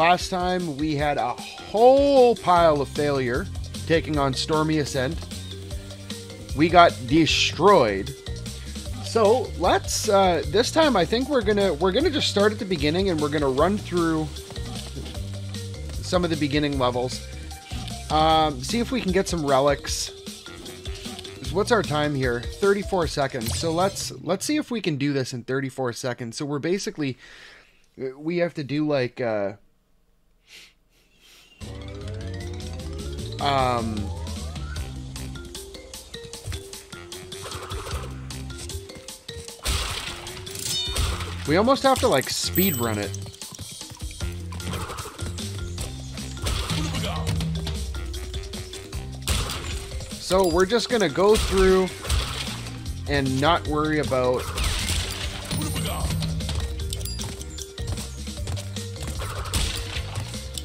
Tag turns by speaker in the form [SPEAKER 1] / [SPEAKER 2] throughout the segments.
[SPEAKER 1] Last time we had a whole pile of failure taking on Stormy Ascent. We got destroyed. So let's uh, this time I think we're gonna we're gonna just start at the beginning and we're gonna run through some of the beginning levels. Um, see if we can get some relics. What's our time here? 34 seconds. So let's let's see if we can do this in 34 seconds. So we're basically we have to do like uh um We almost have to like speed run it. So we're just gonna go through and not worry about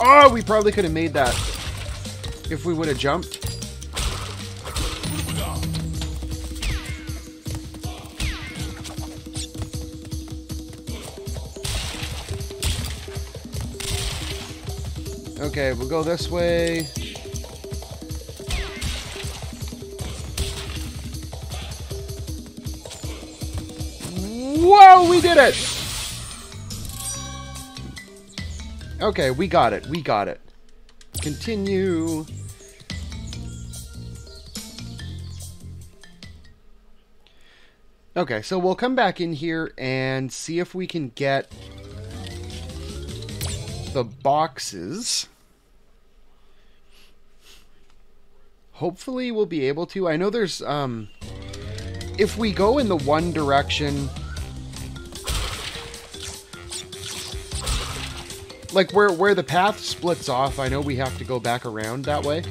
[SPEAKER 1] Oh, we probably could have made that if we would have jumped. Okay, we'll go this way. Whoa, we did it! Okay, we got it. We got it. Continue. Okay, so we'll come back in here and see if we can get the boxes. Hopefully we'll be able to. I know there's, um, if we go in the one direction, like where, where the path splits off, I know we have to go back around that way.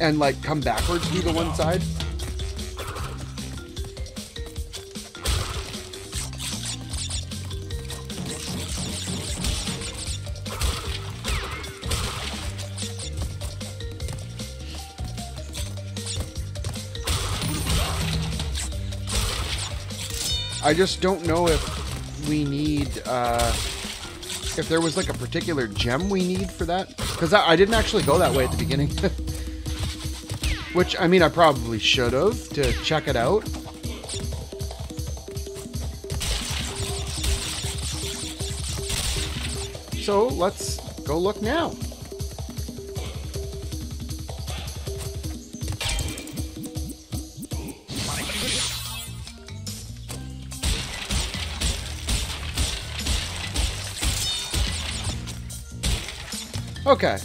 [SPEAKER 1] And like come backwards to the one side. I just don't know if we need, uh, if there was like a particular gem we need for that. Because I, I, didn't actually go that way at the beginning. Which, I mean, I probably should have to check it out. So let's go look now. Okay. Is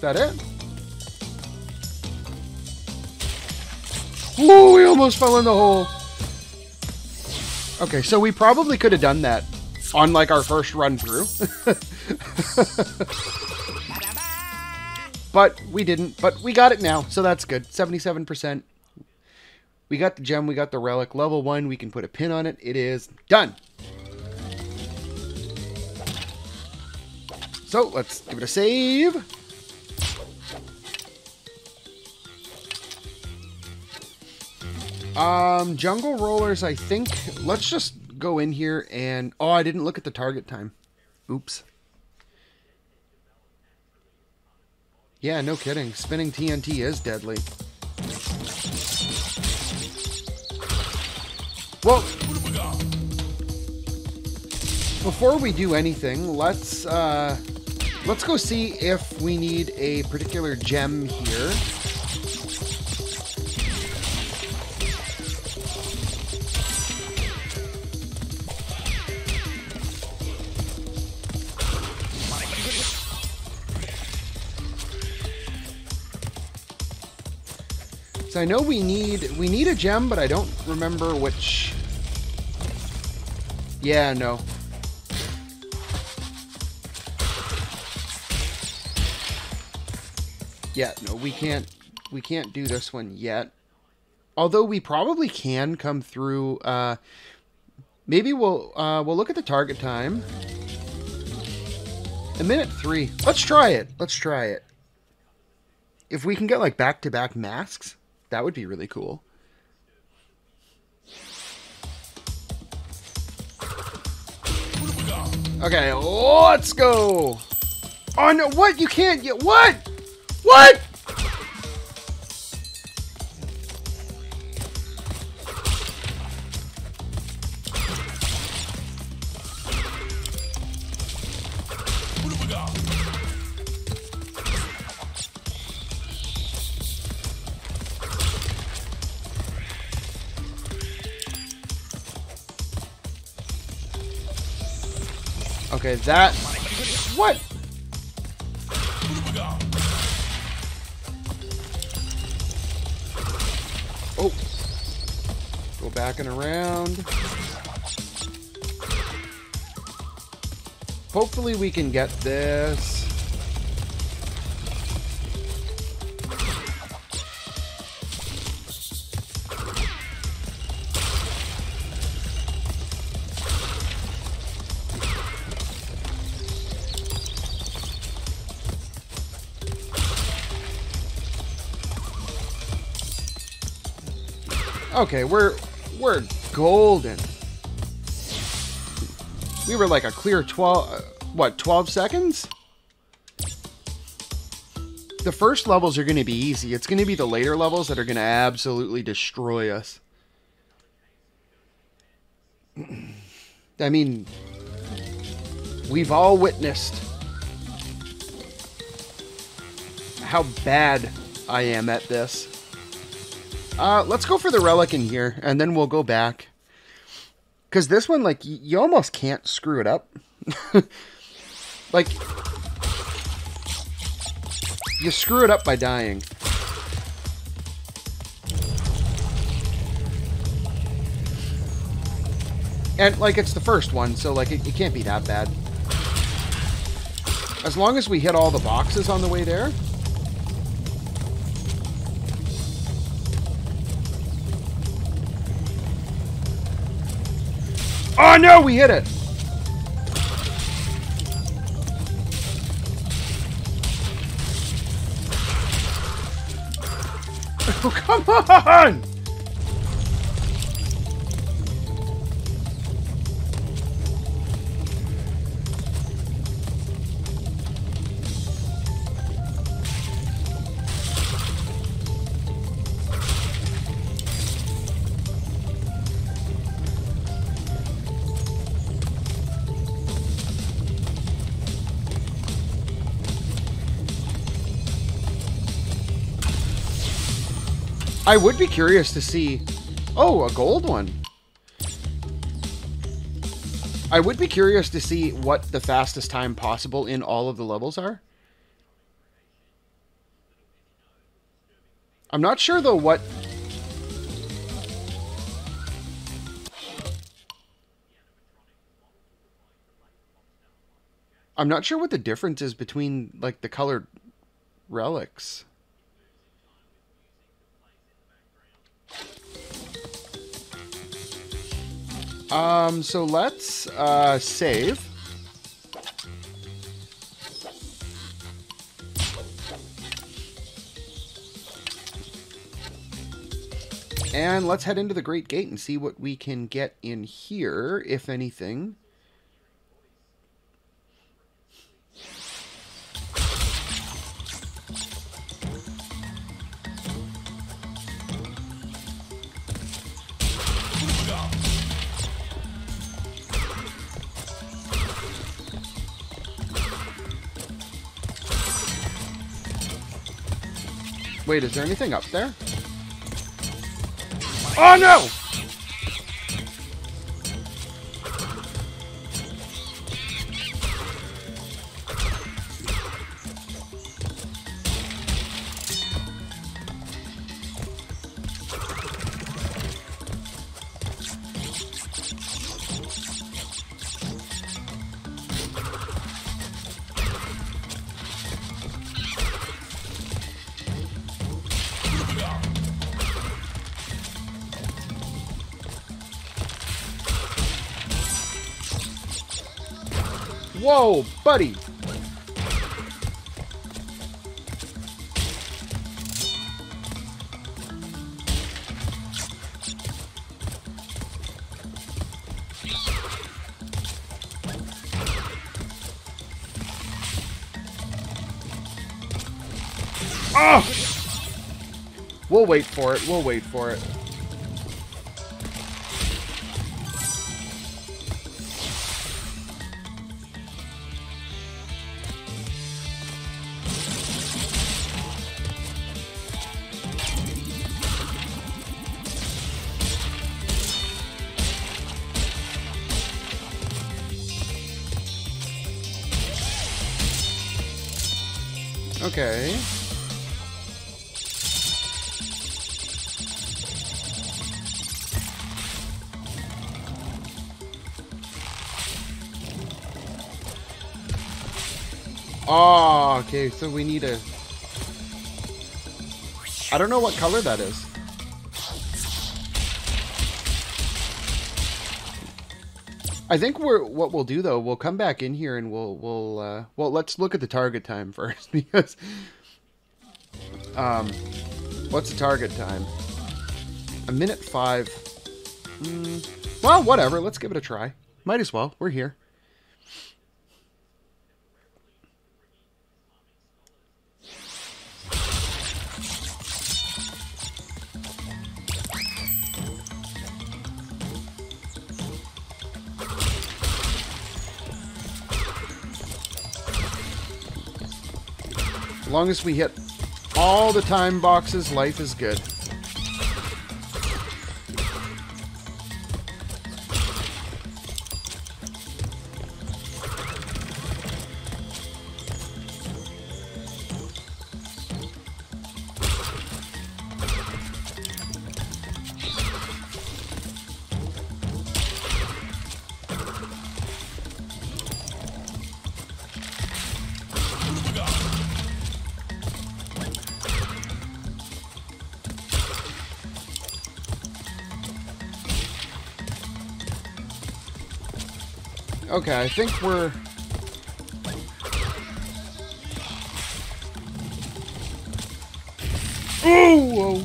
[SPEAKER 1] that it? Whoa, we almost fell in the hole. Okay, so we probably could have done that on like our first run through. but we didn't. But we got it now, so that's good. 77%. We got the gem, we got the relic. Level 1, we can put a pin on it. It is done. So, let's give it a save. Um, Jungle Rollers, I think. Let's just go in here and... Oh, I didn't look at the target time. Oops. Yeah, no kidding. Spinning TNT is deadly. Well, before we do anything, let's uh, let's go see if we need a particular gem here. So I know we need we need a gem, but I don't remember which. Yeah, no. Yeah, no, we can't we can't do this one yet. Although we probably can come through uh maybe we'll uh we'll look at the target time. A minute three. Let's try it. Let's try it. If we can get like back to back masks, that would be really cool. Okay, let's go. Oh no, what? You can't get what? What? Okay, that. What? Oh. Go back and around. Hopefully we can get this. Okay, we're we're golden. We were like a clear 12 uh, what, 12 seconds? The first levels are going to be easy. It's going to be the later levels that are going to absolutely destroy us. I mean, we've all witnessed how bad I am at this. Uh, let's go for the relic in here, and then we'll go back. Because this one, like, you almost can't screw it up. like, you screw it up by dying. And, like, it's the first one, so, like, it, it can't be that bad. As long as we hit all the boxes on the way there, Oh no, we hit it! Oh, come on! I would be curious to see... Oh, a gold one. I would be curious to see what the fastest time possible in all of the levels are. I'm not sure, though, what... I'm not sure what the difference is between, like, the colored relics. Um, so let's uh, save. And let's head into the Great Gate and see what we can get in here, if anything. Wait, is there anything up there? Oh no! Whoa, buddy! Oh! We'll wait for it, we'll wait for it. Okay. Oh, okay, so we need a... I don't know what color that is. I think we're what we'll do though. We'll come back in here and we'll we'll uh, well let's look at the target time first because um what's the target time? A minute five. Mm, well, whatever. Let's give it a try. Might as well. We're here. Long as we hit all the time boxes, life is good. Okay, I think we're... Oh, whoa.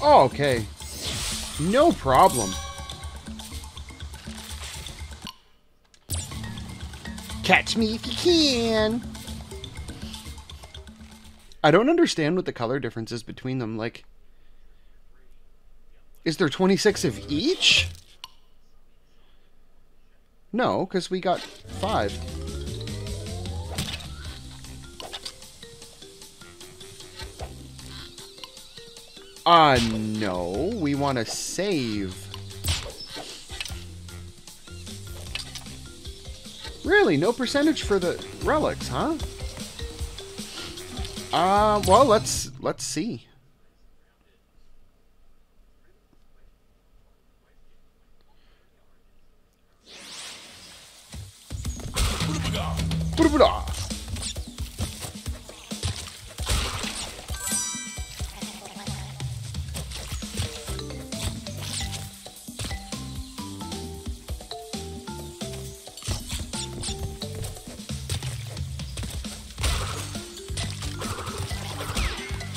[SPEAKER 1] Oh, okay. No problem. Catch me if you can. I don't understand what the color difference is between them. Like, is there 26 of each? No, because we got five. Uh, no. We want to save. Really? No percentage for the relics, huh? Uh, well, let's, let's see.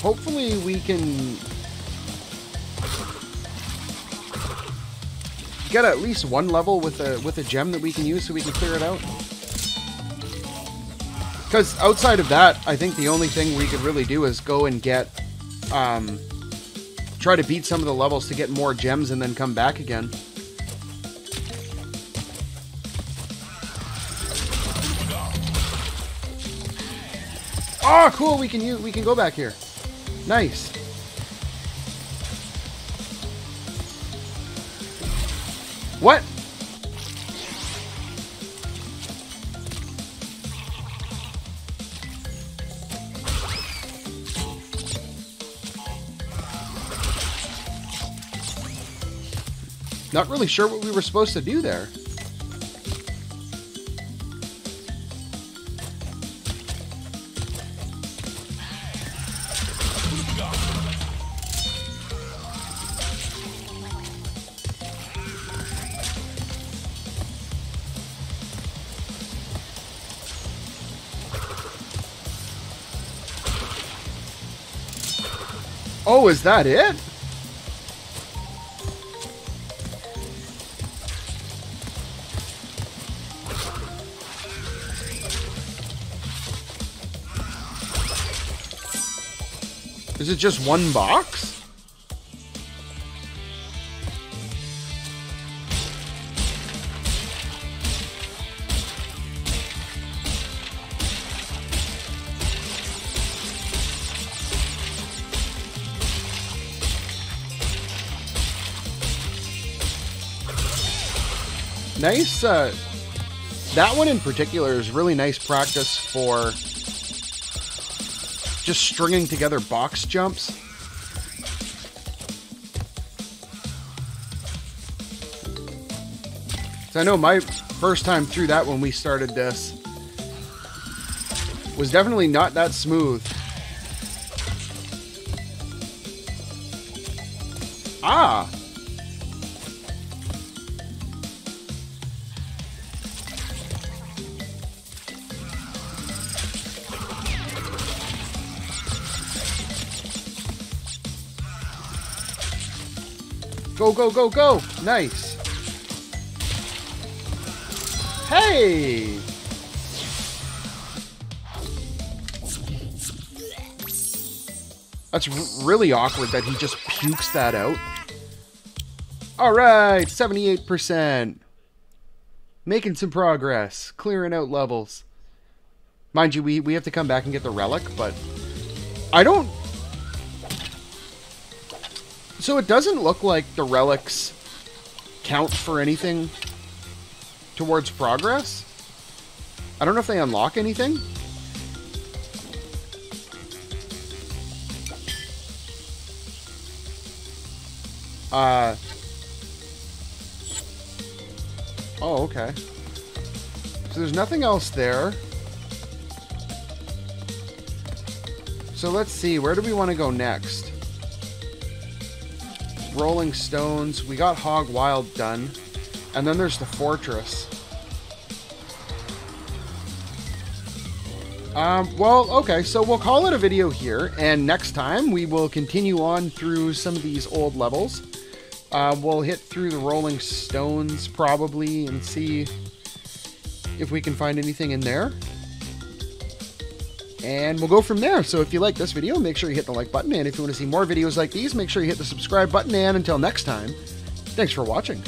[SPEAKER 1] Hopefully we can get at least one level with a with a gem that we can use so we can clear it out. Because outside of that, I think the only thing we could really do is go and get, um, try to beat some of the levels to get more gems and then come back again. Oh, cool! We can use, we can go back here. Nice. What? Not really sure what we were supposed to do there. Oh, is that it? Is it just one box? Nice, uh, that one in particular is really nice practice for just stringing together box jumps. So I know my first time through that when we started this was definitely not that smooth. Ah! Go, go, go, go! Nice. Hey! That's really awkward that he just pukes that out. Alright, 78%. Making some progress. Clearing out levels. Mind you, we, we have to come back and get the relic, but... I don't so it doesn't look like the relics count for anything towards progress. I don't know if they unlock anything. Uh. Oh, okay. So there's nothing else there. So let's see, where do we want to go next? Rolling Stones. We got Hog Wild done. And then there's the Fortress. Um, well, okay, so we'll call it a video here, and next time we will continue on through some of these old levels. Uh, we'll hit through the Rolling Stones, probably, and see if we can find anything in there. And we'll go from there. So if you like this video, make sure you hit the like button. And if you want to see more videos like these, make sure you hit the subscribe button. And until next time, thanks for watching.